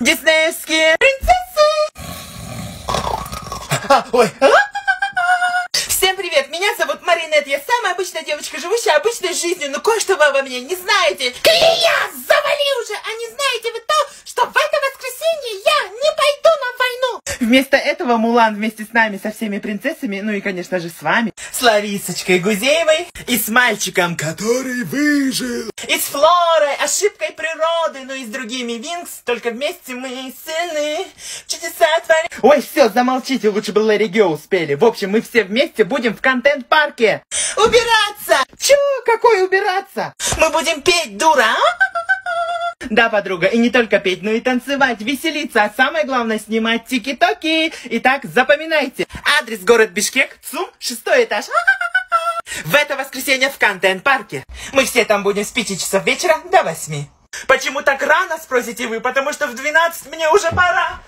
Диснеевские принцессы. Ой. Всем привет, меня зовут Маринет, я самая обычная девочка, живущая обычной жизнью, но кое-что вы обо мне не знаете. Клея, завали уже, а не знаете вы то, что в это воскресенье я не пойду на войну. Вместо этого Мулан вместе с нами, со всеми принцессами, ну и, конечно же, с вами, с Ларисочкой Гузеевой и с мальчиком, который выжил, и с Флорой, ошибкой природы, ну и с другими Винкс, только вместе мы сильны, чудеса творим. Ой, все, замолчите, лучше бы Лэри Гё успели. В общем, мы все вместе будем в контент-парке. Убираться! Чё? Какой убираться? Мы будем петь, дура! Да, подруга, и не только петь, но и танцевать, веселиться, а самое главное снимать тики-токи. Итак, запоминайте. Адрес город Бишкек, ЦУМ, шестой этаж. В это воскресенье в контент-парке. Мы все там будем с 5 часов вечера до 8. Почему так рано, спросите вы? Потому что в 12 мне уже пора.